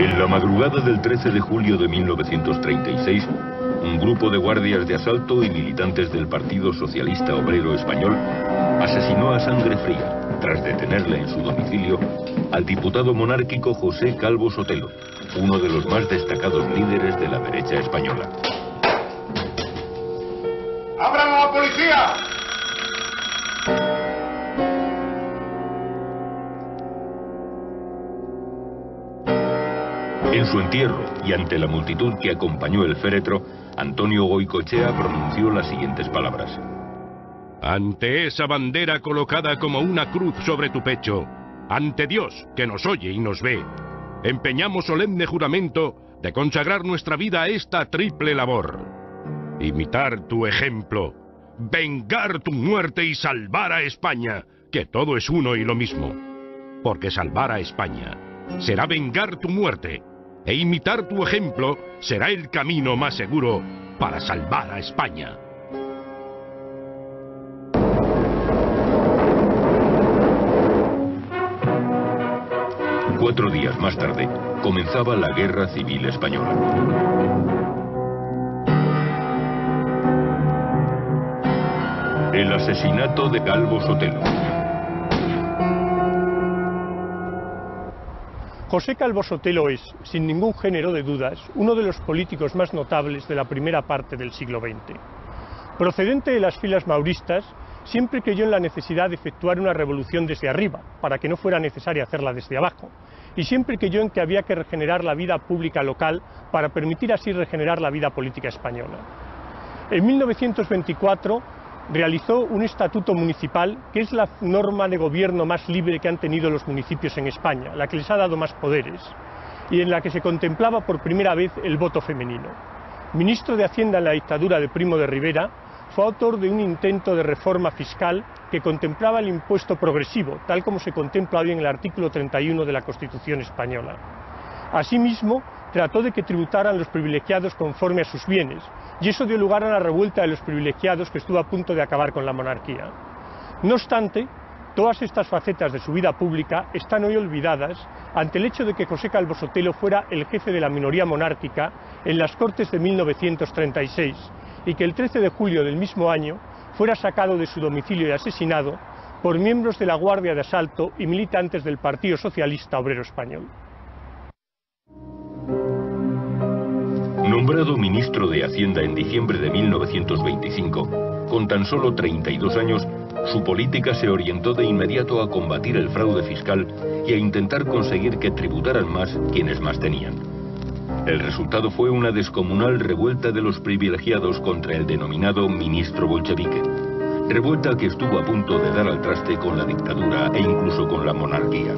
En la madrugada del 13 de julio de 1936, un grupo de guardias de asalto y militantes del Partido Socialista Obrero Español asesinó a sangre fría, tras detenerle en su domicilio, al diputado monárquico José Calvo Sotelo, uno de los más destacados líderes de la derecha española. ¡Abran a la policía! En su entierro y ante la multitud que acompañó el féretro, Antonio Goicochea pronunció las siguientes palabras. Ante esa bandera colocada como una cruz sobre tu pecho, ante Dios que nos oye y nos ve, empeñamos solemne juramento de consagrar nuestra vida a esta triple labor. Imitar tu ejemplo, vengar tu muerte y salvar a España, que todo es uno y lo mismo. Porque salvar a España será vengar tu muerte, e imitar tu ejemplo será el camino más seguro para salvar a España. Cuatro días más tarde, comenzaba la Guerra Civil Española. El asesinato de Calvo Sotelo. José Calvo Sotelo es, sin ningún género de dudas, uno de los políticos más notables de la primera parte del siglo XX. Procedente de las filas mauristas, siempre creyó en la necesidad de efectuar una revolución desde arriba, para que no fuera necesario hacerla desde abajo, y siempre creyó en que había que regenerar la vida pública local para permitir así regenerar la vida política española. En 1924 realizó un estatuto municipal que es la norma de gobierno más libre que han tenido los municipios en España, la que les ha dado más poderes, y en la que se contemplaba por primera vez el voto femenino. Ministro de Hacienda en la dictadura de Primo de Rivera, fue autor de un intento de reforma fiscal que contemplaba el impuesto progresivo, tal como se contempla hoy en el artículo 31 de la Constitución española. Asimismo, trató de que tributaran los privilegiados conforme a sus bienes, y eso dio lugar a la revuelta de los privilegiados que estuvo a punto de acabar con la monarquía. No obstante, todas estas facetas de su vida pública están hoy olvidadas ante el hecho de que José Calvo Sotelo fuera el jefe de la minoría monárquica en las Cortes de 1936 y que el 13 de julio del mismo año fuera sacado de su domicilio y asesinado por miembros de la Guardia de Asalto y militantes del Partido Socialista Obrero Español. Nombrado ministro de Hacienda en diciembre de 1925, con tan solo 32 años, su política se orientó de inmediato a combatir el fraude fiscal y a intentar conseguir que tributaran más quienes más tenían. El resultado fue una descomunal revuelta de los privilegiados contra el denominado ministro bolchevique. Revuelta que estuvo a punto de dar al traste con la dictadura e incluso con la monarquía.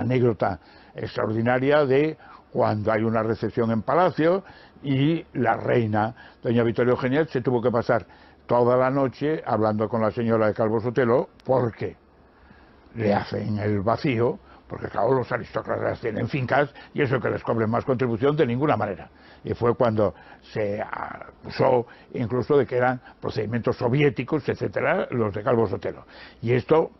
Anécdota extraordinaria de cuando hay una recepción en Palacio y la reina, doña Victoria Eugenia, se tuvo que pasar toda la noche hablando con la señora de Calvo Sotelo porque le hacen el vacío, porque claro, los aristócratas tienen fincas y eso que les cobren más contribución de ninguna manera. Y fue cuando se acusó incluso de que eran procedimientos soviéticos, etcétera, los de Calvo Sotelo. Y esto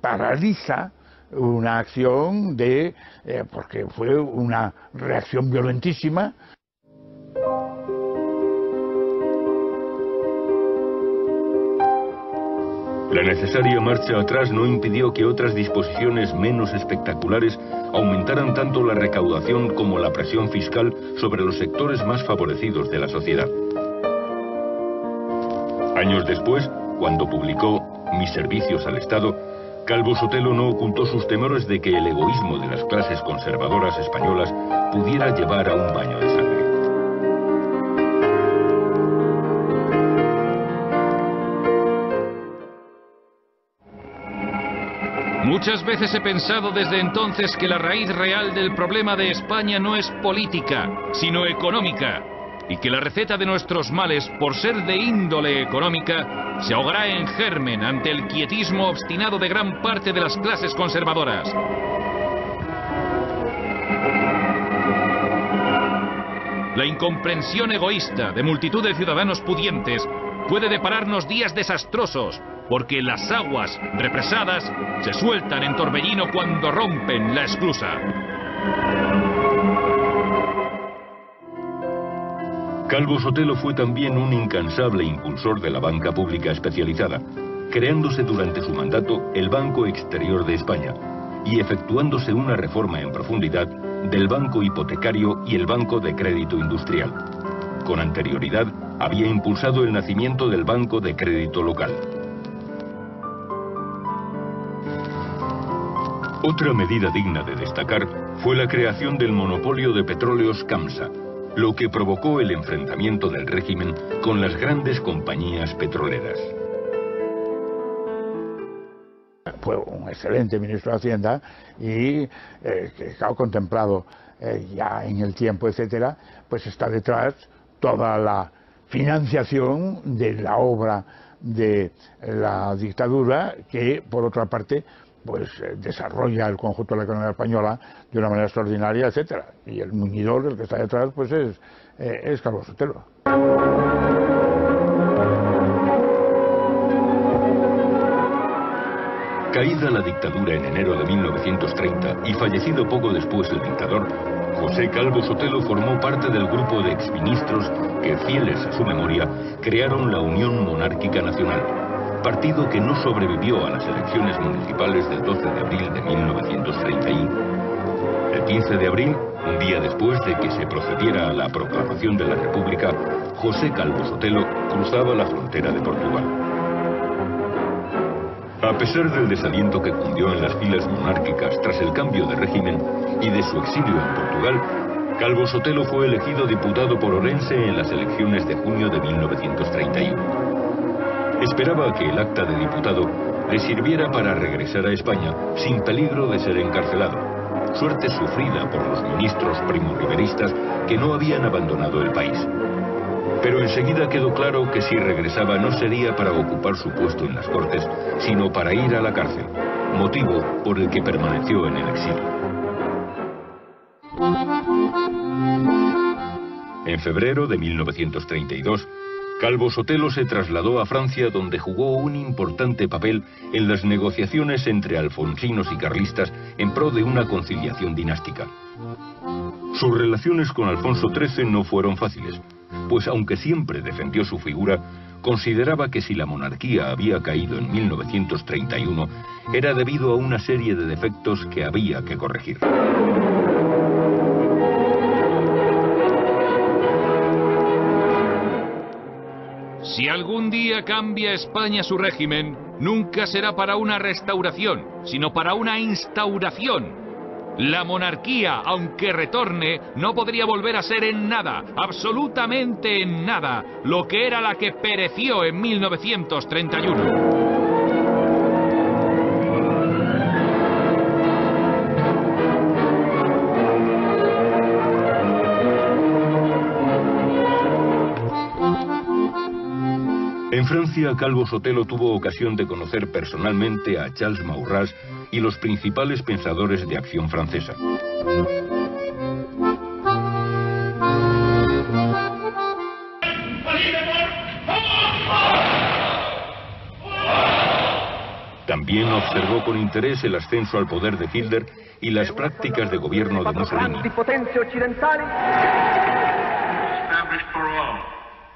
paraliza una acción de, eh, porque fue una reacción violentísima. La necesaria marcha atrás no impidió que otras disposiciones menos espectaculares aumentaran tanto la recaudación como la presión fiscal sobre los sectores más favorecidos de la sociedad. Años después, cuando publicó Mis servicios al Estado, Calvo Sotelo no ocultó sus temores de que el egoísmo de las clases conservadoras españolas pudiera llevar a un baño de sangre. Muchas veces he pensado desde entonces que la raíz real del problema de España no es política, sino económica, y que la receta de nuestros males, por ser de índole económica, se ahogará en germen ante el quietismo obstinado de gran parte de las clases conservadoras. La incomprensión egoísta de multitud de ciudadanos pudientes puede depararnos días desastrosos porque las aguas represadas se sueltan en torbellino cuando rompen la esclusa. Calvo Sotelo fue también un incansable impulsor de la banca pública especializada, creándose durante su mandato el Banco Exterior de España y efectuándose una reforma en profundidad del Banco Hipotecario y el Banco de Crédito Industrial. Con anterioridad, había impulsado el nacimiento del Banco de Crédito Local. Otra medida digna de destacar fue la creación del monopolio de petróleos CAMSA, lo que provocó el enfrentamiento del régimen con las grandes compañías petroleras. Fue un excelente ministro de Hacienda y eh, que ha contemplado eh, ya en el tiempo, etcétera, pues está detrás toda la financiación de la obra de la dictadura que, por otra parte, pues eh, desarrolla el conjunto de la economía española de una manera extraordinaria, etcétera. Y el muñidor, el que está detrás, pues es, eh, es Carlos Sotelo. Caída la dictadura en enero de 1930 y fallecido poco después el dictador, José Calvo Sotelo formó parte del grupo de exministros que, fieles a su memoria, crearon la Unión Monárquica Nacional, partido que no sobrevivió a las elecciones municipales del 12 de abril de 1931. El 15 de abril, un día después de que se procediera a la proclamación de la República, José Calvo Sotelo cruzaba la frontera de Portugal. A pesar del desaliento que cundió en las filas monárquicas tras el cambio de régimen y de su exilio en Portugal, Calvo Sotelo fue elegido diputado por Orense en las elecciones de junio de 1931. Esperaba que el acta de diputado le sirviera para regresar a España sin peligro de ser encarcelado. Suerte sufrida por los ministros primoriberistas que no habían abandonado el país. Pero enseguida quedó claro que si regresaba no sería para ocupar su puesto en las Cortes, sino para ir a la cárcel, motivo por el que permaneció en el exilio. En febrero de 1932, Calvo Sotelo se trasladó a Francia donde jugó un importante papel en las negociaciones entre alfonsinos y carlistas en pro de una conciliación dinástica. Sus relaciones con Alfonso XIII no fueron fáciles, pues aunque siempre defendió su figura, consideraba que si la monarquía había caído en 1931 era debido a una serie de defectos que había que corregir. Si algún día cambia España su régimen, nunca será para una restauración, sino para una instauración. La monarquía, aunque retorne, no podría volver a ser en nada, absolutamente en nada, lo que era la que pereció en 1931. En Francia, Calvo Sotelo tuvo ocasión de conocer personalmente a Charles Maurras y los principales pensadores de acción francesa. También observó con interés el ascenso al poder de Hitler y las prácticas de gobierno de Mussolini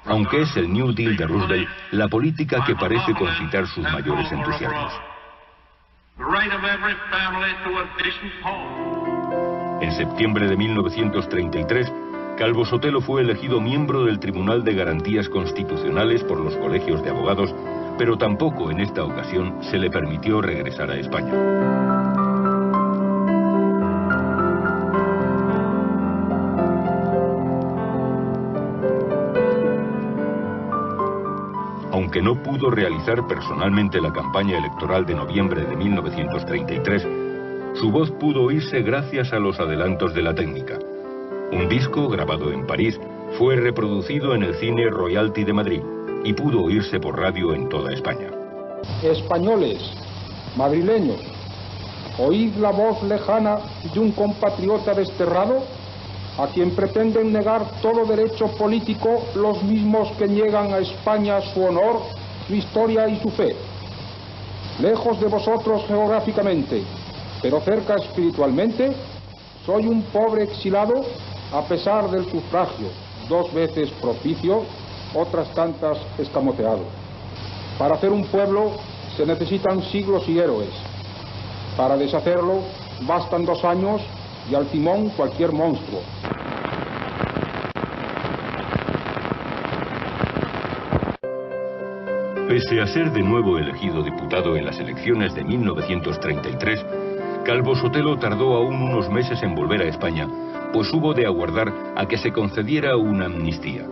aunque es el New Deal de Roosevelt la política que parece concitar sus mayores entusiasmos. En septiembre de 1933, Calvo Sotelo fue elegido miembro del Tribunal de Garantías Constitucionales por los colegios de abogados, pero tampoco en esta ocasión se le permitió regresar a España. No pudo realizar personalmente la campaña electoral de noviembre de 1933, su voz pudo oírse gracias a los adelantos de la técnica. Un disco grabado en París fue reproducido en el cine Royalty de Madrid y pudo oírse por radio en toda España. Españoles, madrileños, oíd la voz lejana de un compatriota desterrado a quien pretenden negar todo derecho político los mismos que niegan a España su honor, su historia y su fe. lejos de vosotros geográficamente, pero cerca espiritualmente, soy un pobre exilado a pesar del sufragio, dos veces propicio, otras tantas escamoteado. Para hacer un pueblo se necesitan siglos y héroes. Para deshacerlo bastan dos años y al timón cualquier monstruo. Pese a ser de nuevo elegido diputado en las elecciones de 1933, Calvo Sotelo tardó aún unos meses en volver a España, pues hubo de aguardar a que se concediera una amnistía.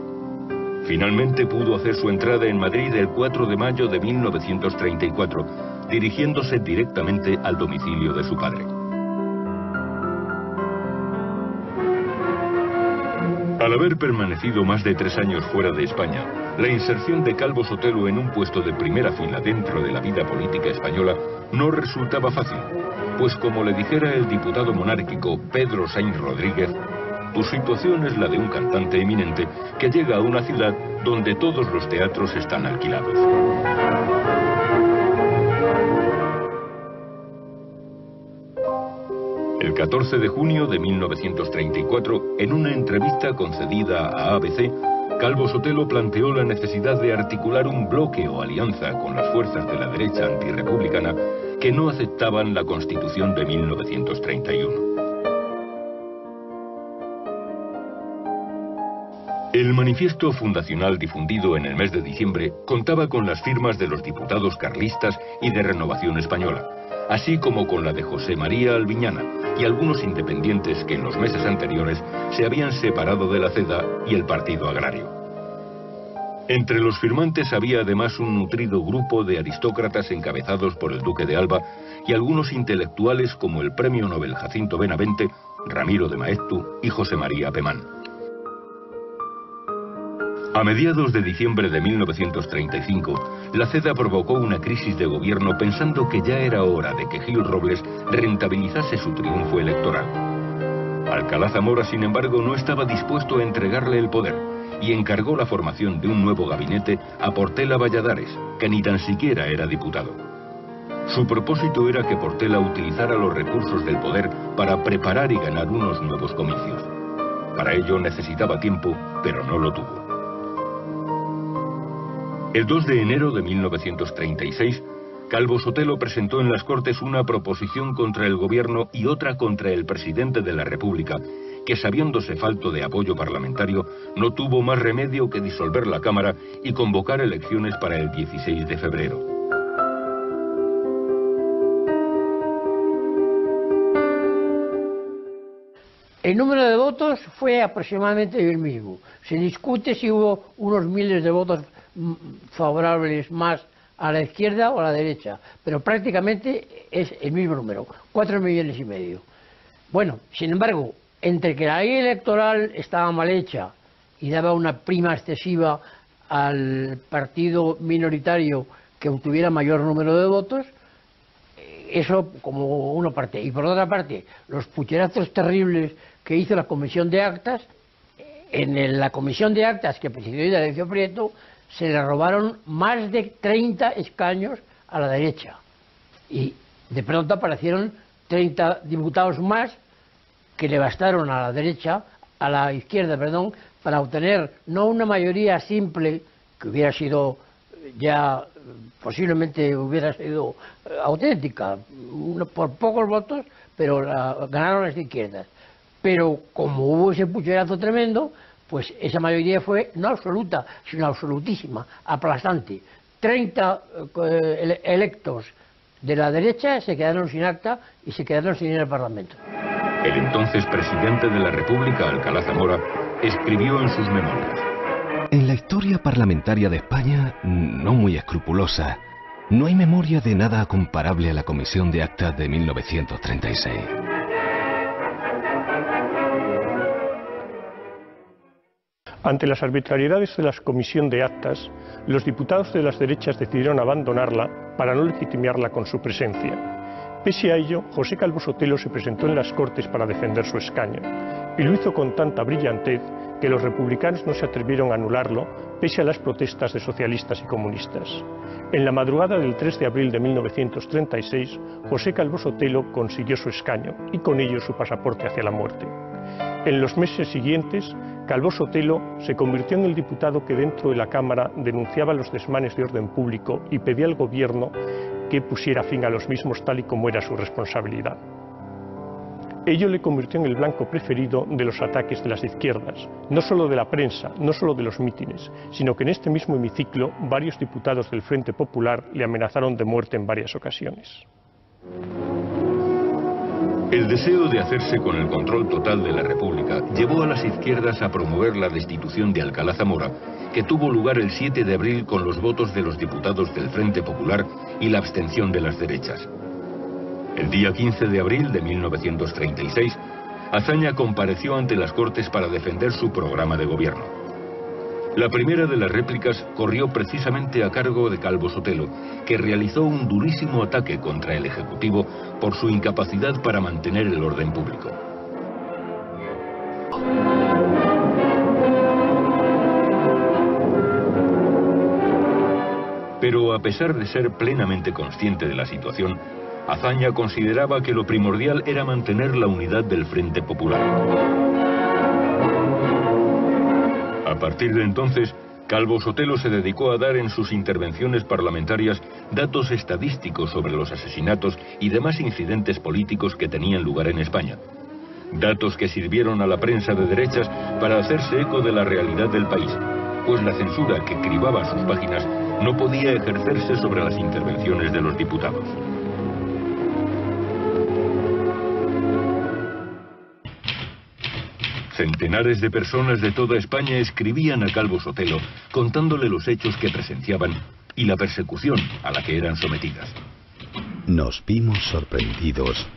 Finalmente pudo hacer su entrada en Madrid el 4 de mayo de 1934, dirigiéndose directamente al domicilio de su padre. Al haber permanecido más de tres años fuera de España, la inserción de Calvo Sotelo en un puesto de primera fila dentro de la vida política española no resultaba fácil, pues como le dijera el diputado monárquico Pedro Sainz Rodríguez, tu situación es la de un cantante eminente que llega a una ciudad donde todos los teatros están alquilados. El 14 de junio de 1934, en una entrevista concedida a ABC, Calvo Sotelo planteó la necesidad de articular un bloque o alianza con las fuerzas de la derecha antirrepublicana que no aceptaban la Constitución de 1931. El manifiesto fundacional difundido en el mes de diciembre contaba con las firmas de los diputados carlistas y de Renovación Española, así como con la de José María Albiñana y algunos independientes que en los meses anteriores se habían separado de la CEDA y el Partido Agrario. Entre los firmantes había además un nutrido grupo de aristócratas encabezados por el Duque de Alba y algunos intelectuales como el Premio Nobel Jacinto Benavente, Ramiro de Maeztu y José María Pemán. A mediados de diciembre de 1935, la CEDA provocó una crisis de gobierno pensando que ya era hora de que Gil Robles rentabilizase su triunfo electoral. Alcalá Zamora, sin embargo, no estaba dispuesto a entregarle el poder y encargó la formación de un nuevo gabinete a Portela Valladares, que ni tan siquiera era diputado. Su propósito era que Portela utilizara los recursos del poder para preparar y ganar unos nuevos comicios. Para ello necesitaba tiempo, pero no lo tuvo. El 2 de enero de 1936, Calvo Sotelo presentó en las Cortes una proposición contra el gobierno y otra contra el presidente de la República, que sabiéndose falto de apoyo parlamentario, no tuvo más remedio que disolver la Cámara y convocar elecciones para el 16 de febrero. El número de votos fue aproximadamente el mismo. Se discute si hubo unos miles de votos favorables más a la izquierda o a la derecha, pero prácticamente es el mismo número, cuatro millones y medio. Bueno, sin embargo, entre que la ley electoral estaba mal hecha y daba una prima excesiva al partido minoritario que obtuviera mayor número de votos, eso como una parte. Y por otra parte, los pucherazos terribles que hizo la Comisión de Actas, en la Comisión de Actas que presidió Idalencio Prieto, se le robaron más de 30 escaños a la derecha. Y de pronto aparecieron 30 diputados más que le bastaron a la derecha, a la izquierda, perdón, para obtener no una mayoría simple, que hubiera sido ya posiblemente hubiera sido eh, auténtica, por pocos votos, pero ganaron las izquierdas. Pero como hubo ese pucherazo tremendo, pues esa mayoría fue no absoluta, sino absolutísima, aplastante. 30 eh, electos de la derecha se quedaron sin acta y se quedaron sin ir al Parlamento. El entonces presidente de la República, Alcalá Zamora, escribió en sus memorias. En la historia parlamentaria de España, no muy escrupulosa, no hay memoria de nada comparable a la Comisión de Actas de 1936. Ante las arbitrariedades de la Comisión de Actas, los diputados de las derechas decidieron abandonarla para no legitimarla con su presencia. Pese a ello, José Calvo Sotelo se presentó en las Cortes para defender su escaño, y lo hizo con tanta brillantez que los republicanos no se atrevieron a anularlo pese a las protestas de socialistas y comunistas. En la madrugada del 3 de abril de 1936, José Calvo Sotelo consiguió su escaño y con ello su pasaporte hacia la muerte. En los meses siguientes, Calvo Sotelo se convirtió en el diputado que dentro de la Cámara denunciaba los desmanes de orden público y pedía al gobierno que pusiera fin a los mismos tal y como era su responsabilidad. Ello le convirtió en el blanco preferido de los ataques de las izquierdas, no solo de la prensa, no solo de los mítines, sino que en este mismo hemiciclo varios diputados del Frente Popular le amenazaron de muerte en varias ocasiones. El deseo de hacerse con el control total de la República llevó a las izquierdas a promover la destitución de Alcalá Zamora, que tuvo lugar el 7 de abril con los votos de los diputados del Frente Popular y la abstención de las derechas. El día 15 de abril de 1936, Azaña compareció ante las Cortes para defender su programa de gobierno. La primera de las réplicas corrió precisamente a cargo de Calvo Sotelo, que realizó un durísimo ataque contra el Ejecutivo por su incapacidad para mantener el orden público. Pero a pesar de ser plenamente consciente de la situación, Azaña consideraba que lo primordial era mantener la unidad del Frente Popular. A partir de entonces, Calvo Sotelo se dedicó a dar en sus intervenciones parlamentarias datos estadísticos sobre los asesinatos y demás incidentes políticos que tenían lugar en España. Datos que sirvieron a la prensa de derechas para hacerse eco de la realidad del país, pues la censura que cribaba sus páginas no podía ejercerse sobre las intervenciones de los diputados. Centenares de personas de toda España escribían a Calvo Sotelo contándole los hechos que presenciaban y la persecución a la que eran sometidas. Nos vimos sorprendidos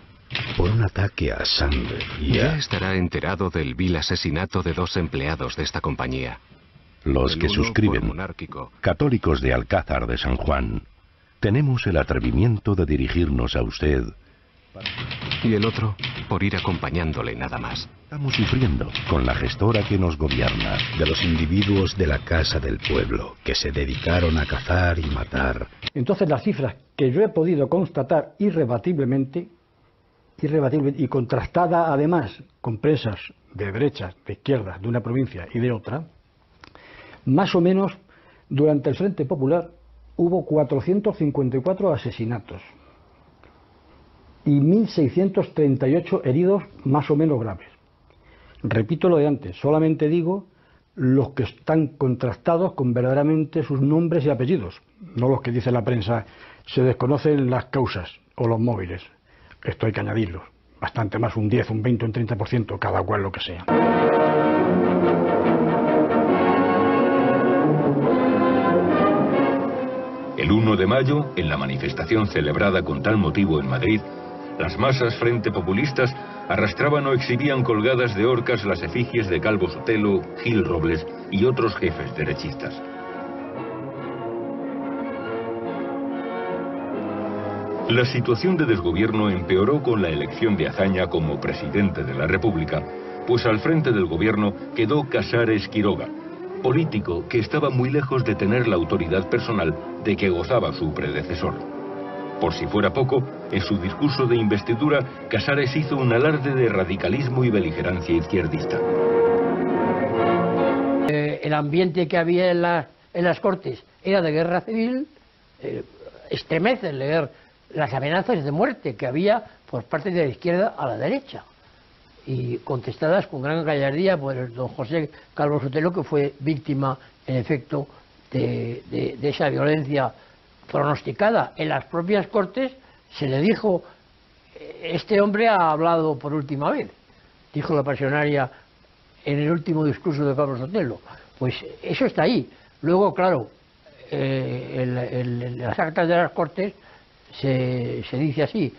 por un ataque a sangre y Ya estará enterado del vil asesinato de dos empleados de esta compañía. Los que suscriben, católicos de Alcázar de San Juan, tenemos el atrevimiento de dirigirnos a usted. Y el otro, por ir acompañándole nada más. Estamos sufriendo con la gestora que nos gobierna. De los individuos de la Casa del Pueblo, que se dedicaron a cazar y matar. Entonces las cifras que yo he podido constatar irrebatiblemente, irrebatible y contrastada además con presas de derechas, de izquierdas, de una provincia y de otra, más o menos durante el Frente Popular hubo 454 asesinatos y 1.638 heridos más o menos graves. Repito lo de antes, solamente digo los que están contrastados con verdaderamente sus nombres y apellidos, no los que dice la prensa, se desconocen las causas o los móviles. Esto hay que añadirlos, bastante más, un 10, un 20, un 30%, cada cual lo que sea. El 1 de mayo, en la manifestación celebrada con tal motivo en Madrid, las masas frente populistas arrastraban o exhibían colgadas de orcas las efigies de Calvo Sotelo, Gil Robles y otros jefes derechistas. La situación de desgobierno empeoró con la elección de Azaña como presidente de la República, pues al frente del gobierno quedó Casares Quiroga, político que estaba muy lejos de tener la autoridad personal de que gozaba su predecesor. Por si fuera poco, en su discurso de investidura, Casares hizo un alarde de radicalismo y beligerancia izquierdista. Eh, el ambiente que había en, las Cortes era de guerra civil, eh, estremece leer las amenazas de muerte que había por parte de la izquierda a la derecha y contestadas con gran gallardía por el don José Carlos Sotelo, que fue víctima, en efecto, de esa violencia pronosticada en las propias Cortes, se le dijo, este hombre ha hablado por última vez, dijo la pasionaria en el último discurso de Pablo Sotelo. Pues eso está ahí. Luego, claro, eh, en, las actas de las Cortes se, dice así,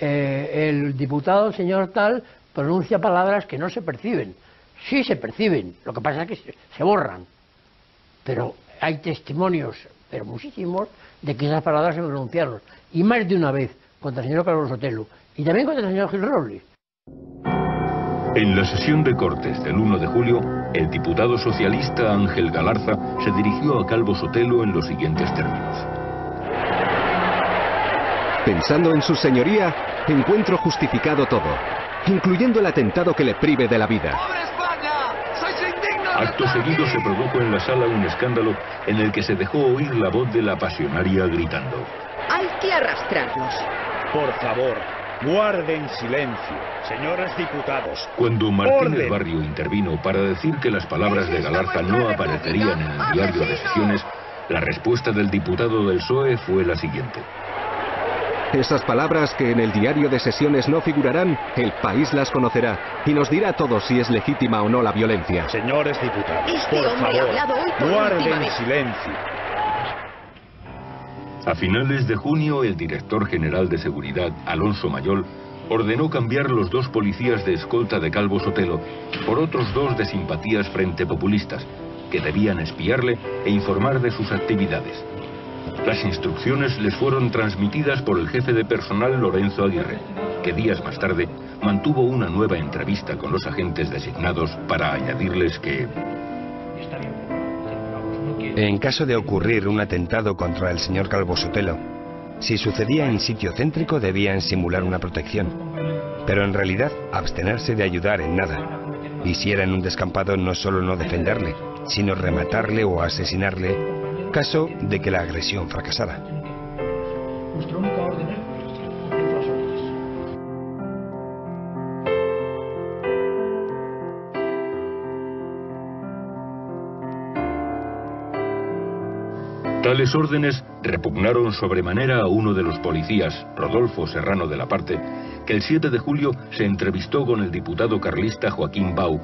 eh, el diputado, señor tal, pronuncia palabras que no se perciben. Sí se perciben, lo que pasa es que se borran. Pero hay testimonios, pero muchísimos, de que esas palabras se pronunciaron, y más de una vez, contra el señor Carlos Sotelo, y también contra el señor Gil Robles. En la sesión de Cortes del 1 de julio, El diputado socialista Ángel Galarza se dirigió a Calvo Sotelo en los siguientes términos. Pensando en su señoría, encuentro justificado todo, incluyendo el atentado que le prive de la vida. Acto seguido se produjo en la sala un escándalo en el que se dejó oír la voz de la pasionaria gritando. Hay que arrastrarlos. Por favor, guarden silencio, señores diputados. Cuando Martínez Orden. Barrio intervino para decir que las palabras de Galarza no aparecerían en el diario de sesiones, la respuesta del diputado del PSOE fue la siguiente. Esas palabras que en el diario de sesiones no figurarán, el país las conocerá y nos dirá a todos si es legítima o no la violencia. Señores diputados, Este por favor, por guarden silencio. A finales de junio, el director general de seguridad, Alonso Mayol, ordenó cambiar los dos policías de escolta de Calvo Sotelo por otros dos de simpatías frente populistas, que debían espiarle e informar de sus actividades. Las instrucciones les fueron transmitidas por el jefe de personal Lorenzo Aguirre, que días más tarde mantuvo una nueva entrevista con los agentes designados para añadirles que En caso de ocurrir un atentado contra el señor Calvo Sotelo, si sucedía en sitio céntrico debían simular una protección, pero en realidad abstenerse de ayudar en nada. Y si era en un descampado no solo no defenderle, sino rematarle o asesinarle, caso de que la agresión fracasara. Nuestra única orden es cumplir las órdenes. Tales órdenes repugnaron sobremanera a uno de los policías, Rodolfo Serrano de la Parte, que el 7 de julio se entrevistó con el diputado carlista Joaquín Bau,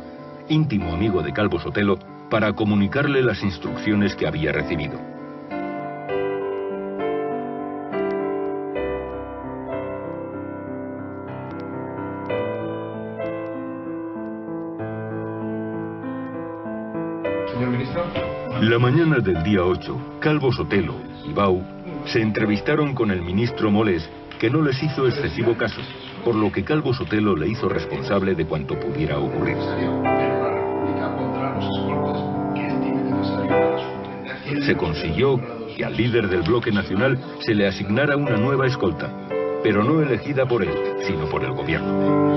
íntimo amigo de Calvo Sotelo, para comunicarle las instrucciones que había recibido. Señor ministro. La mañana del día 8, Calvo Sotelo y Bau se entrevistaron con el ministro Molés, que no les hizo excesivo caso, por lo que Calvo Sotelo le hizo responsable de cuanto pudiera ocurrir. Se consiguió que al líder del bloque nacional se le asignara una nueva escolta, pero no elegida por él, sino por el gobierno.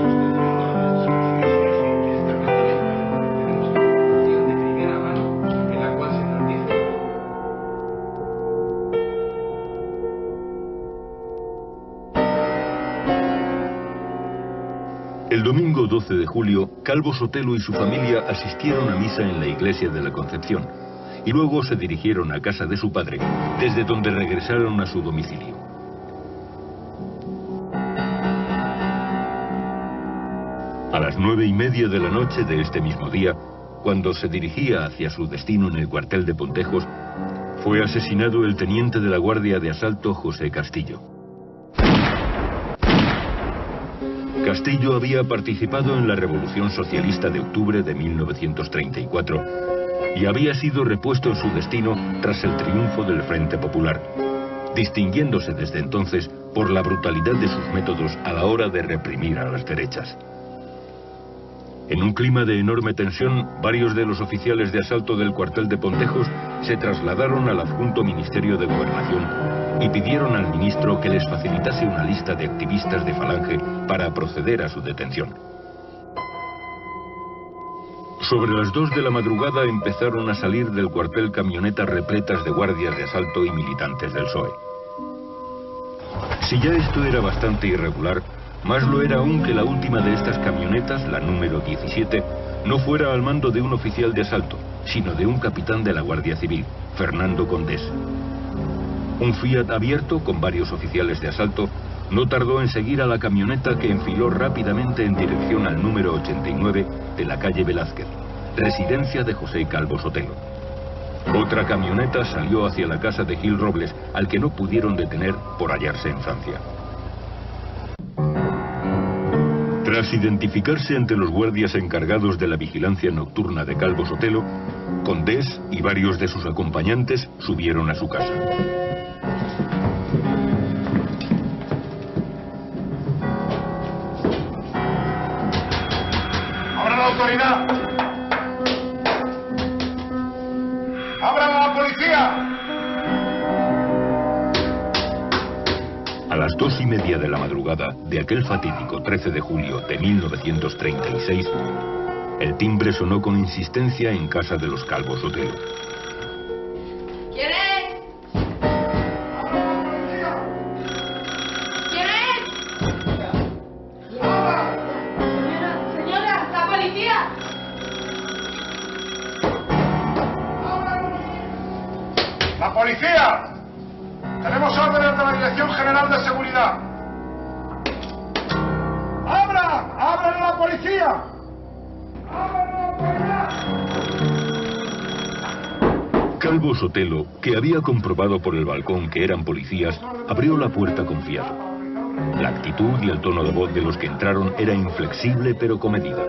El domingo 12 de julio, Calvo Sotelo y su familia asistieron a misa en la iglesia de la Concepción y luego se dirigieron a casa de su padre, desde donde regresaron a su domicilio. A las nueve y media de la noche de este mismo día, cuando se dirigía hacia su destino en el cuartel de Pontejos, fue asesinado el teniente de la Guardia de Asalto José Castillo. Castillo había participado en la Revolución Socialista de octubre de 1934 y había sido repuesto en su destino tras el triunfo del Frente Popular, distinguiéndose desde entonces por la brutalidad de sus métodos a la hora de reprimir a las derechas. En un clima de enorme tensión, varios de los oficiales de asalto del cuartel de Pontejos se trasladaron al adjunto Ministerio de Gobernación y pidieron al ministro que les facilitase una lista de activistas de Falange para proceder a su detención. Sobre las dos de la madrugada empezaron a salir del cuartel camionetas repletas de guardias de asalto y militantes del PSOE. Si ya esto era bastante irregular, más lo era aún que la última de estas camionetas, la número 17, no fuera al mando de un oficial de asalto, sino de un capitán de la Guardia Civil, Fernando Condés. Un Fiat abierto, con varios oficiales de asalto, no tardó en seguir a la camioneta que enfiló rápidamente en dirección al número 89 de la calle Velázquez, residencia de José Calvo Sotelo. Otra camioneta salió hacia la casa de Gil Robles, al que no pudieron detener por hallarse en Francia. Tras identificarse ante los guardias encargados de la vigilancia nocturna de Calvo Sotelo, Condés y varios de sus acompañantes subieron a su casa. ¡Ahora la autoridad! A las dos y media de la madrugada de aquel fatídico 13 de julio de 1936, el timbre sonó con insistencia en casa de los Calvos Otelo. Había comprobado por el balcón que eran policías, abrió la puerta confiado. La actitud y el tono de voz de los que entraron era inflexible pero comedida.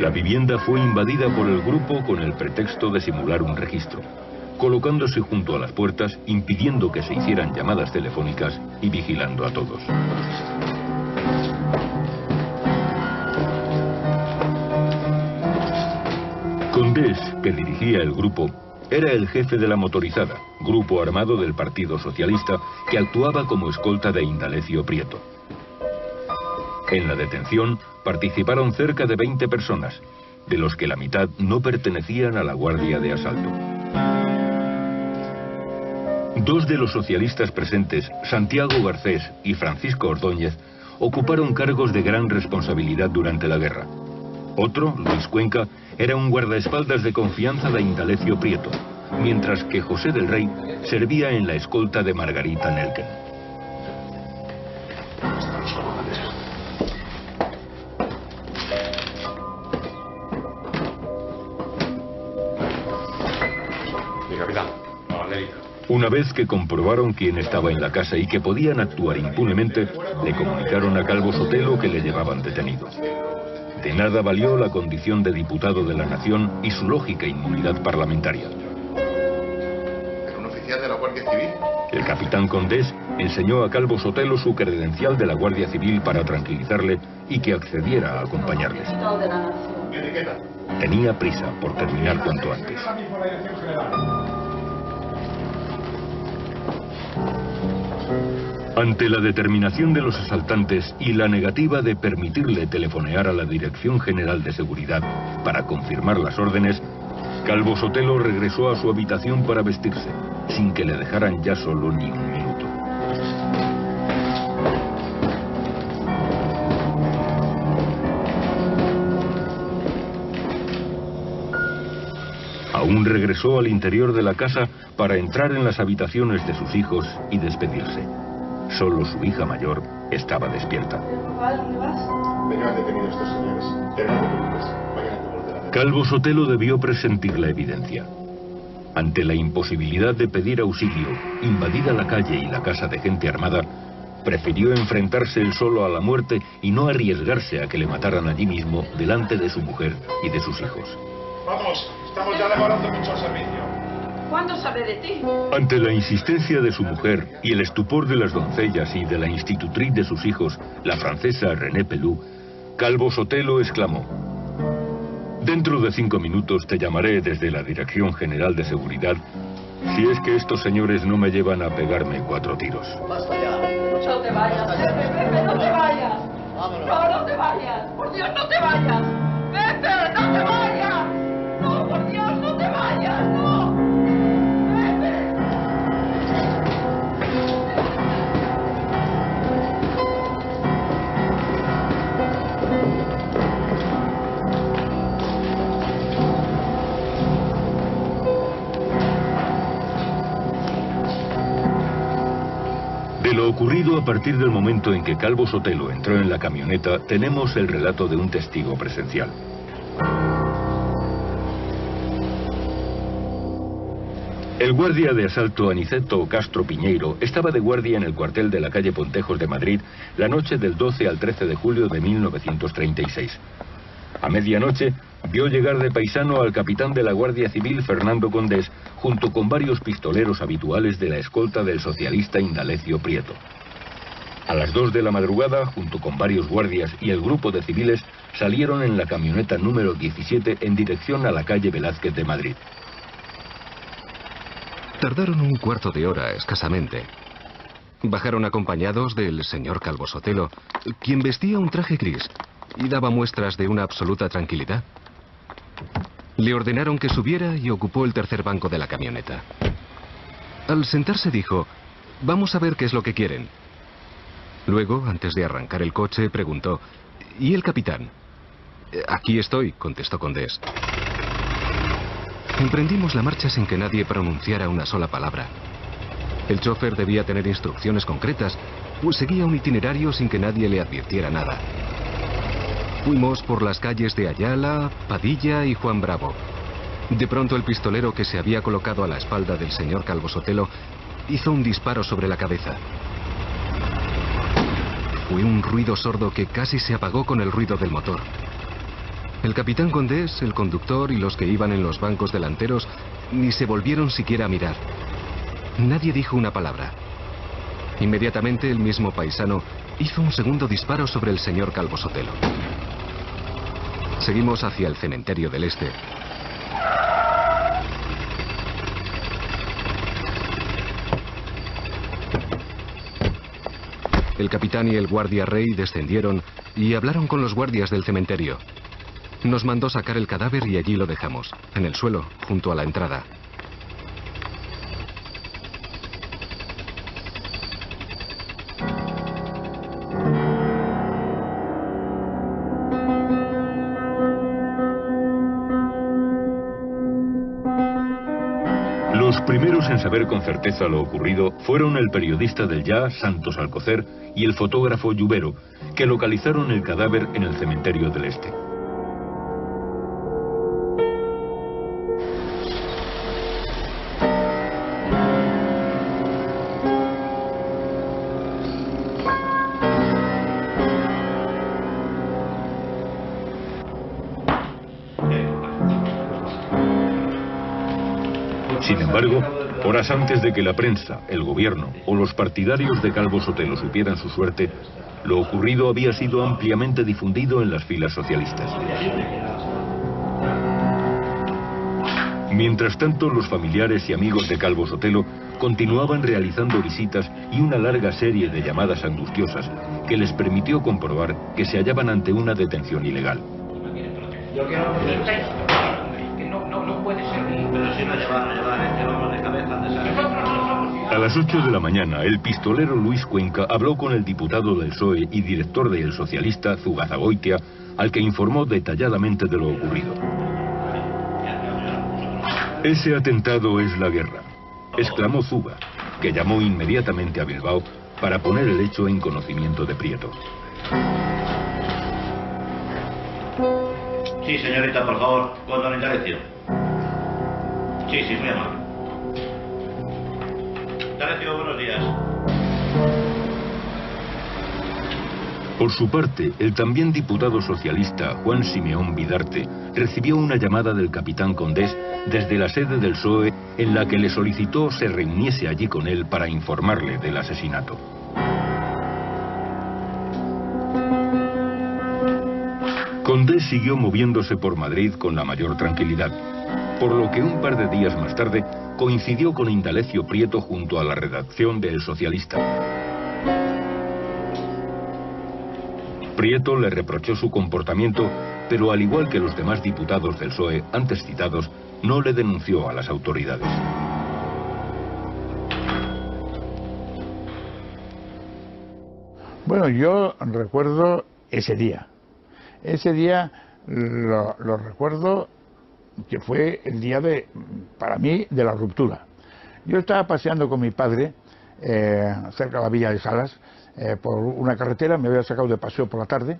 La vivienda fue invadida por el grupo con el pretexto de simular un registro, colocándose junto a las puertas, impidiendo que se hicieran llamadas telefónicas y vigilando a todos. Que dirigía el grupo, era el jefe de la motorizada, grupo armado del Partido Socialista que actuaba como escolta de Indalecio Prieto. En la detención participaron cerca de 20 personas, de los que la mitad no pertenecían a la Guardia de Asalto. Dos de los socialistas presentes, Santiago Garcés y Francisco Ordóñez, ocuparon cargos de gran responsabilidad durante la guerra. Otro, Luis Cuenca, era un guardaespaldas de confianza de Indalecio Prieto, mientras que José del Rey servía en la escolta de Margarita Nelken. Mi Una vez que comprobaron quién estaba en la casa y que podían actuar impunemente, le comunicaron a Calvo Sotelo que le llevaban detenido. De nada valió la condición de diputado de la Nación y su lógica inmunidad parlamentaria. ¿Era un oficial de la Guardia Civil? El capitán Condés enseñó a Calvo Sotelo su credencial de la Guardia Civil para tranquilizarle y que accediera a acompañarles. Tenía prisa por terminar cuanto antes. Ante la determinación de los asaltantes y la negativa de permitirle telefonear a la Dirección General de Seguridad para confirmar las órdenes, Calvo Sotelo regresó a su habitación para vestirse, sin que le dejaran ya solo ni un minuto. Aún regresó al interior de la casa para entrar en las habitaciones de sus hijos y despedirse. Solo su hija mayor estaba despierta. Calvo Sotelo debió presentir la evidencia. Ante la imposibilidad de pedir auxilio, invadida la calle y la casa de gente armada, prefirió enfrentarse él solo a la muerte y no arriesgarse a que le mataran allí mismo delante de su mujer y de sus hijos. Vamos, estamos ya demorando mucho el servicio. ¿Cuándo sabré de ti? Ante la insistencia de su mujer y el estupor de las doncellas y de la institutriz de sus hijos, la francesa René Pelou, Calvo Sotelo exclamó, Dentro de cinco minutos te llamaré desde la Dirección General de Seguridad si es que estos señores no me llevan a pegarme cuatro tiros. No te vayas, no te vayas. No, no te vayas. Por Dios, no te vayas. Partir del momento en que Calvo Sotelo entró en la camioneta, tenemos el relato de un testigo presencial. El guardia de asalto Aniceto Castro Piñeiro estaba de guardia en el cuartel de la calle Pontejos de Madrid la noche del 12 al 13 de julio de 1936. A medianoche vio llegar de paisano al capitán de la Guardia Civil Fernando Condés junto con varios pistoleros habituales de la escolta del socialista Indalecio Prieto. A las 2 de la madrugada, junto con varios guardias y el grupo de civiles, salieron en la camioneta número 17 en dirección a la calle Velázquez de Madrid. Tardaron un cuarto de hora escasamente. Bajaron acompañados del señor Calvo Sotelo, quien vestía un traje gris y daba muestras de una absoluta tranquilidad. Le ordenaron que subiera y ocupó el tercer banco de la camioneta. Al sentarse dijo, vamos a ver qué es lo que quieren. Luego, antes de arrancar el coche, preguntó, ¿y el capitán? Aquí estoy, contestó Condés. Emprendimos la marcha sin que nadie pronunciara una sola palabra. El chofer debía tener instrucciones concretas, pues seguía un itinerario sin que nadie le advirtiera nada. Fuimos por las calles de Ayala, Padilla y Juan Bravo. De pronto el pistolero que se había colocado a la espalda del señor Calvo Sotelo hizo un disparo sobre la cabeza. Fue un ruido sordo que casi se apagó con el ruido del motor. El capitán Condés, el conductor y los que iban en los bancos delanteros ni se volvieron siquiera a mirar. Nadie dijo una palabra. Inmediatamente el mismo paisano hizo un segundo disparo sobre el señor Calvo Sotelo. Seguimos hacia el cementerio del Este. El capitán y el guardia rey descendieron y hablaron con los guardias del cementerio. Nos mandó sacar el cadáver y allí lo dejamos, en el suelo, junto a la entrada. Los primeros en saber con certeza lo ocurrido fueron el periodista del Ya, Santos Alcocer, y el fotógrafo Lluvero, que localizaron el cadáver en el cementerio del Este. Antes de que la prensa, el gobierno o los partidarios de Calvo Sotelo supieran su suerte, lo ocurrido había sido ampliamente difundido en las filas socialistas. Mientras tanto, los familiares y amigos de Calvo Sotelo continuaban realizando visitas y una larga serie de llamadas angustiosas que les permitió comprobar que se hallaban ante una detención ilegal. No puede ser. Pero de cabeza de A las 8 de la mañana, el pistolero Luis Cuenca habló con el diputado del PSOE y director del socialista Zugazagoitia, al que informó detalladamente de lo ocurrido. Ese atentado es la guerra, exclamó Zuga, que llamó inmediatamente a Bilbao para poner el hecho en conocimiento de Prieto. Sí, señorita, por favor, con la intervención. Sí, sí, muy amable. Buenos días. Por su parte, el también diputado socialista Juan Simeón Vidarte recibió una llamada del capitán Condés desde la sede del PSOE en la que le solicitó se reuniese allí con él para informarle del asesinato. Condés siguió moviéndose por Madrid con la mayor tranquilidad, por lo que un par de días más tarde coincidió con Indalecio Prieto junto a la redacción de El Socialista. Prieto le reprochó su comportamiento, pero al igual que los demás diputados del PSOE antes citados, no le denunció a las autoridades. Bueno, yo recuerdo ese día. Ese día lo, lo recuerdo que fue el día de, para mí, de la ruptura. Yo estaba paseando con mi padre eh, cerca de la villa de Salas eh, por una carretera, me había sacado de paseo por la tarde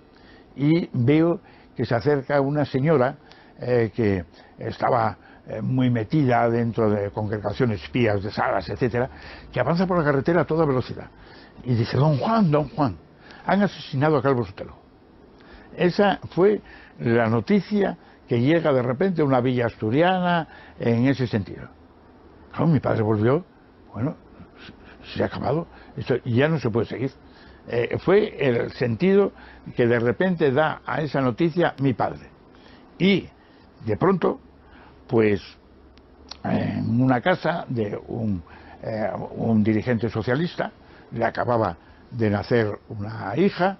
y veo que se acerca una señora eh, que estaba eh, muy metida dentro de congregaciones espías de Salas, etcétera, que avanza por la carretera a toda velocidad y dice, don Juan, don Juan, han asesinado a Calvo Sotelo. Esa fue la noticia que llega de repente una villa asturiana en ese sentido. Claro, mi padre volvió, bueno, se ha acabado, esto ya no se puede seguir. eh, fue el sentido que de repente da a esa noticia mi padre. Y de pronto, pues en una casa de un, eh, dirigente socialista, le acababa de nacer una hija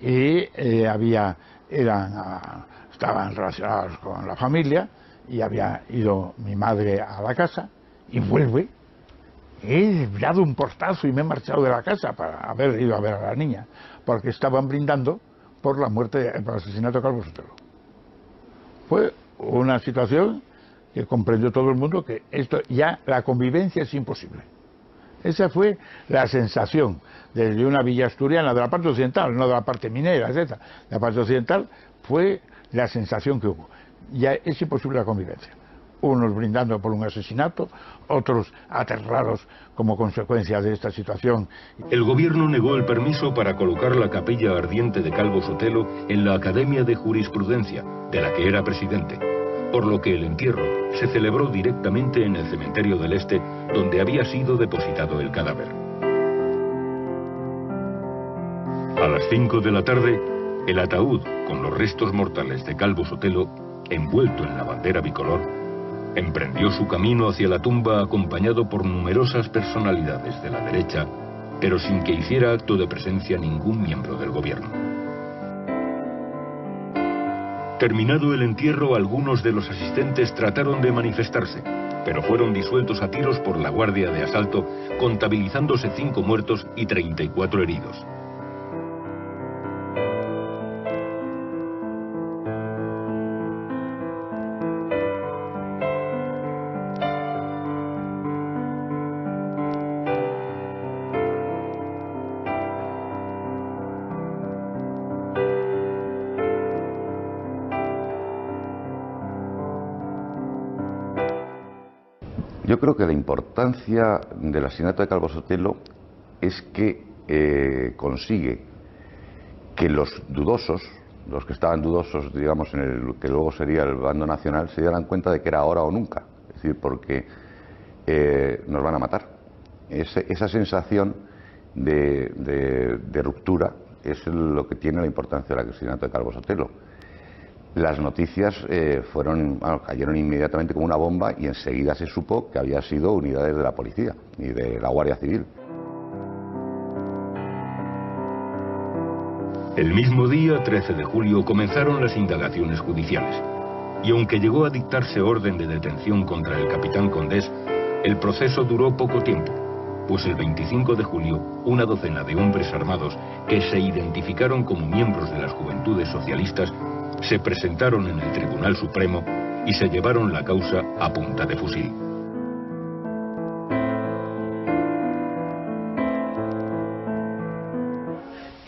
y eh, había, eran, ah, estaban relacionados con la familia y había ido mi madre a la casa y vuelve. He dado un portazo y me he marchado de la casa para haber ido a ver a la niña, porque estaban brindando por la muerte, por el asesinato de Carlos Sotelo. Fue una situación que comprendió todo el mundo que esto ya la convivencia es imposible. Esa fue la sensación desde una villa asturiana de la parte occidental, no de la parte minera, etc. De la parte occidental fue la sensación que hubo. Ya es imposible la convivencia. Unos brindando por un asesinato, otros aterrados como consecuencia de esta situación. El gobierno negó el permiso para colocar la capilla ardiente de Calvo Sotelo en la Academia de Jurisprudencia, de la que era presidente, por lo que el entierro se celebró directamente en el cementerio del Este, donde había sido depositado el cadáver. A las 5 de la tarde, el ataúd con los restos mortales de Calvo Sotelo, envuelto en la bandera bicolor, emprendió su camino hacia la tumba acompañado por numerosas personalidades de la derecha, pero sin que hiciera acto de presencia ningún miembro del gobierno. Terminado el entierro, algunos de los asistentes trataron de manifestarse, pero fueron disueltos a tiros por la Guardia de Asalto, contabilizándose cinco muertos y 34 heridos. Creo que la importancia del asesinato de Calvo Sotelo es que eh, consigue que los dudosos, los que estaban dudosos, digamos, en el que luego sería el bando nacional, se dieran cuenta de que era ahora o nunca. Es decir, porque eh, nos van a matar. Esa sensación de, de- de ruptura es lo que tiene la importancia del asesinato de Calvo Sotelo. Las noticias eh, fueron, cayeron inmediatamente como una bomba y enseguida se supo que había sido unidades de la policía y de la Guardia Civil. El mismo día, 13 de julio, comenzaron las indagaciones judiciales. Y aunque llegó a dictarse orden de detención contra el capitán Condés, el proceso duró poco tiempo, pues el 25 de julio, una docena de hombres armados que se identificaron como miembros de las juventudes socialistas se presentaron en el Tribunal Supremo y se llevaron la causa a punta de fusil.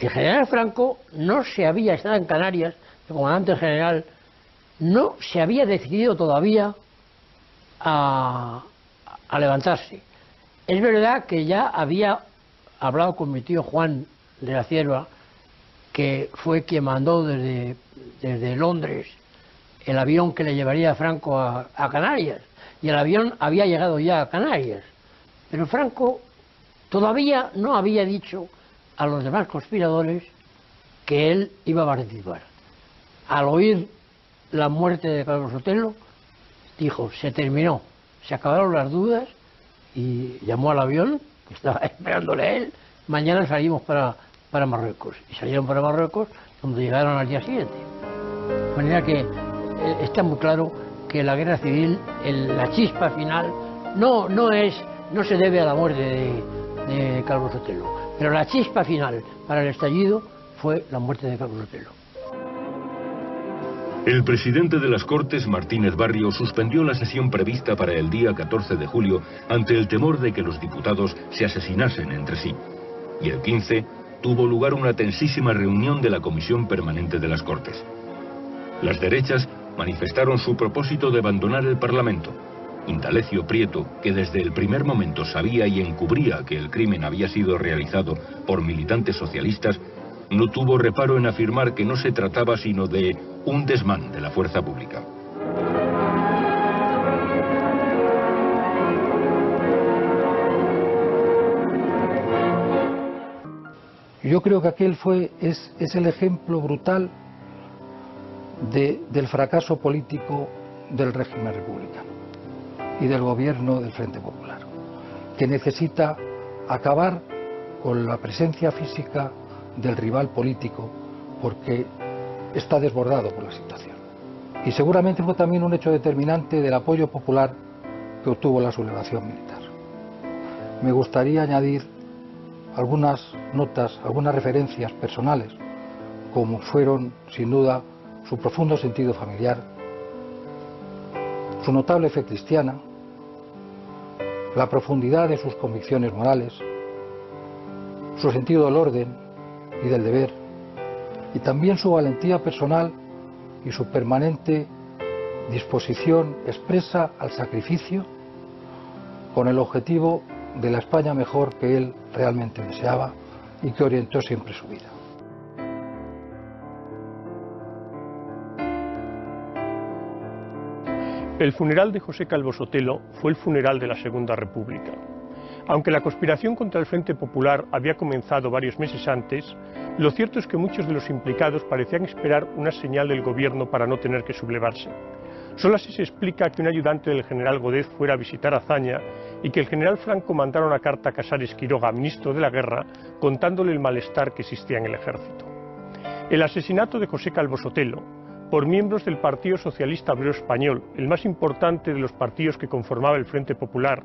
El general Franco no se había estado en Canarias, el comandante general no se había decidido todavía a, levantarse. Es verdad que ya había hablado con mi tío Juan de la Cierva, que fue quien mandó desde, desde Londres el avión que le llevaría a Franco a, a Canarias. Y el avión había llegado ya a Canarias. Pero Franco todavía no había dicho a los demás conspiradores que él iba a participar. Al oír la muerte de Carlos Sotelo, dijo, se terminó, se acabaron las dudas y llamó al avión, que estaba esperándole a él, mañana salimos para, para Marruecos. Y salieron para Marruecos, donde llegaron al día siguiente. De manera que eh, está muy claro que la guerra civil, el- la chispa final, no, no, es, no se debe a la muerte de, de Carlos Sotelo, pero la chispa final para el estallido fue la muerte de Carlos Sotelo. El presidente de las Cortes, Martínez Barrio, suspendió la sesión prevista para el día 14 de julio ante el temor de que los diputados se asesinasen entre sí. Y el 15 tuvo lugar una tensísima reunión de la Comisión Permanente de las Cortes. Las derechas manifestaron su propósito de abandonar el Parlamento. Indalecio Prieto, que desde el primer momento sabía y encubría que el crimen había sido realizado por militantes socialistas, no tuvo reparo en afirmar que no se trataba sino de un desmán de la fuerza pública. Yo creo que aquel fue, es, el ejemplo brutal de- del fracaso político del régimen republicano y del gobierno del Frente Popular, que necesita acabar con la presencia física del rival político porque está desbordado por la situación. Y seguramente fue también un hecho determinante del apoyo popular que obtuvo la sublevación militar. Me gustaría añadir algunas notas, algunas referencias personales, como fueron, sin duda, su profundo sentido familiar, su notable fe cristiana, la profundidad de sus convicciones morales, su sentido del orden y del deber, y también su valentía personal y su permanente disposición expresa al sacrificio con el objetivo de la España mejor que él realmente deseaba y que orientó siempre su vida. El funeral de José Calvo Sotelo fue el funeral de la Segunda República. Aunque la conspiración contra el Frente Popular había comenzado varios meses antes, lo cierto es que muchos de los implicados parecían esperar una señal del gobierno para no tener que sublevarse. Solo así se explica que un ayudante del general Godez fuera a visitar Azaña y que el general Franco mandara una carta a Casares Quiroga, ministro de la Guerra, contándole el malestar que existía en el ejército. El asesinato de José Calvo Sotelo, por miembros del Partido Socialista Obrero Español, el más importante de los partidos que conformaba el Frente Popular,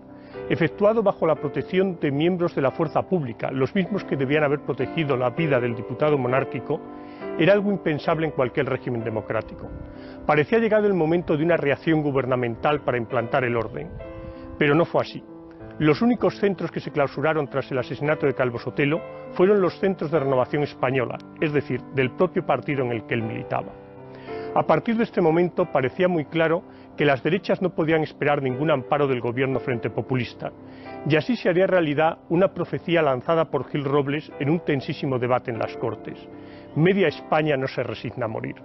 efectuado bajo la protección de miembros de la fuerza pública, los mismos que debían haber protegido la vida del diputado monárquico, era algo impensable en cualquier régimen democrático. Parecía llegado el momento de una reacción gubernamental para implantar el orden, pero no fue así. Los únicos centros que se clausuraron tras el asesinato de Calvo Sotelo fueron los centros de renovación española, es decir, del propio partido en el que él militaba. A partir de este momento parecía muy claro que las derechas no podían esperar ningún amparo del gobierno frente populista, y así se haría realidad una profecía lanzada por Gil Robles en un tensísimo debate en las Cortes. Media España no se resigna a morir.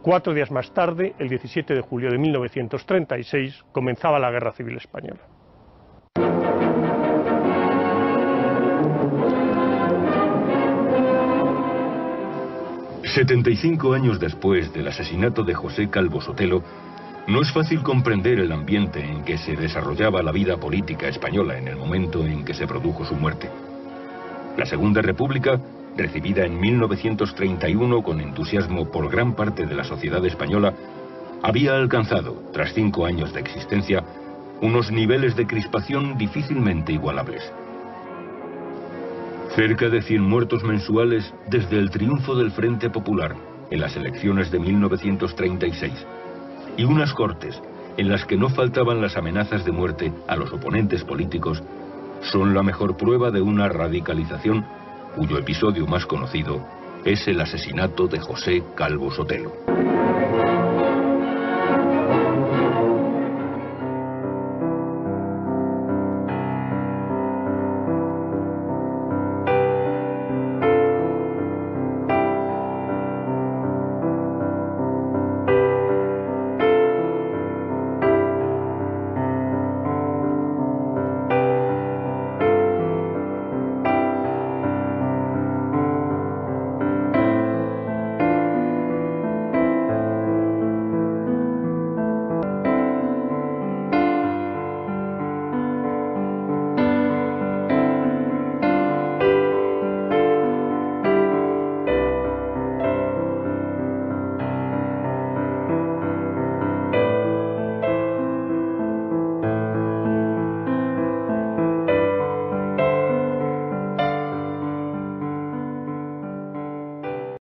Cuatro días más tarde, el 17 de julio de 1936, comenzaba la Guerra Civil Española. 75 años después del asesinato de José Calvo Sotelo, no es fácil comprender el ambiente en que se desarrollaba la vida política española en el momento en que se produjo su muerte. La Segunda República, recibida en 1931 con entusiasmo por gran parte de la sociedad española, había alcanzado, tras cinco años de existencia, unos niveles de crispación difícilmente igualables. Cerca de 100 muertos mensuales desde el triunfo del Frente Popular en las elecciones de 1936 y unas cortes en las que no faltaban las amenazas de muerte a los oponentes políticos son la mejor prueba de una radicalización cuyo episodio más conocido es el asesinato de José Calvo Sotelo.